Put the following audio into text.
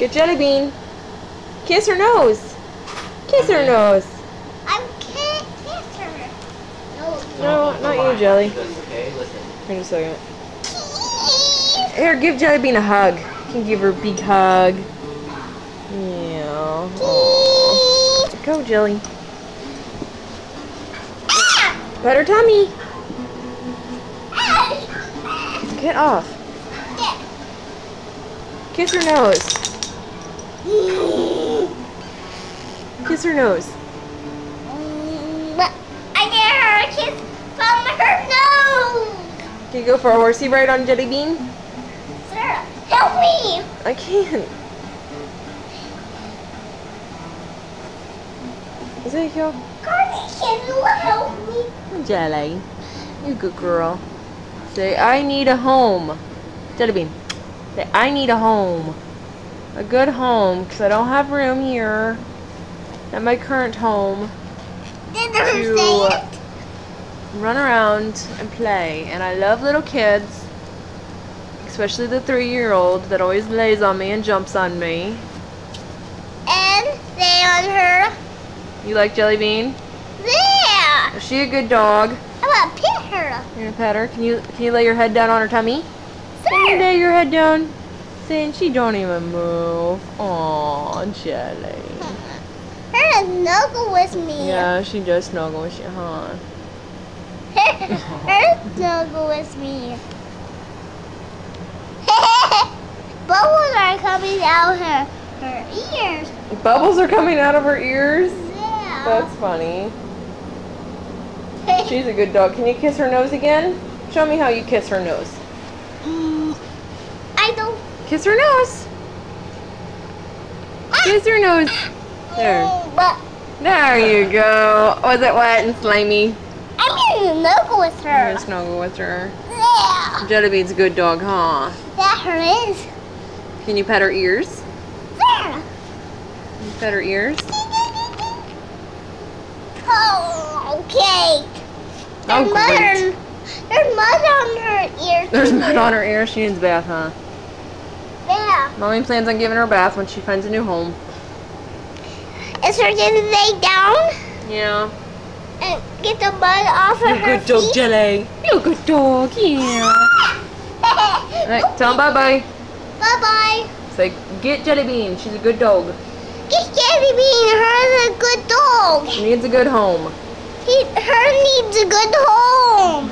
Get Jelly Bean. Kiss her nose. Kiss her nose. I can't kiss her. No. No, not you, Jelly. Okay, listen. Here in a second. Here, give Jelly Bean a hug. You can give her a big hug. Yeah. Oh. Aw. Go, Jelly. Pet her tummy. Get off. Kiss her nose. Kiss her nose. I get her a kiss from her nose. Can you go for a horsey ride on Jelly Bean? Sarah, help me. I can't. Ezekiel. Carly, can you help me? Jelly. You good girl. Say, I need a home. Jelly bean. Say, I need a home. A good home, because I don't have room here. At my current home. To, you say it? Run around and play. And I love little kids. Especially the three-year-old that always lays on me and jumps on me. And stay on her. You like Jelly Bean? Yeah. Is she a good dog? I want to pet her. You're gonna pet her. Can you can you lay your head down on her tummy? Can you lay your head down? Saying she don't even move. Aw, Jelly. Her snuggle with me. Yeah, she does snuggle with you, huh? Her, her snuggle with me. Bubbles are coming out her her ears. Bubbles are coming out of her ears. Yeah. That's funny. She's a good dog. Can you kiss her nose again? Show me how you kiss her nose. Mm, I don't. Kiss her nose. Kiss her nose. There. There you go. Was it wet and slimy? I'm gonna snuggle with You're her. gonna snuggle with her. Yeah. Jellybean's a good dog, huh? Yeah, her is. Can you pet her ears? Yeah. Can you pet her ears? Oh, okay. Oh, There's mud great. on, there's mud on her ears. There's mud on her ears. She needs a bath, huh? Yeah. Mommy plans on giving her a bath when she finds a new home. Is her gonna lay down Yeah. and get the mud off of You're a good dog, feet? Jelly. You're a good dog, yeah. Alright, tell him bye-bye. Bye bye. Say, get Jellybean. She's a good dog. Get Jelly Bean. Her's a good dog. She needs a good home. He, her needs a good home.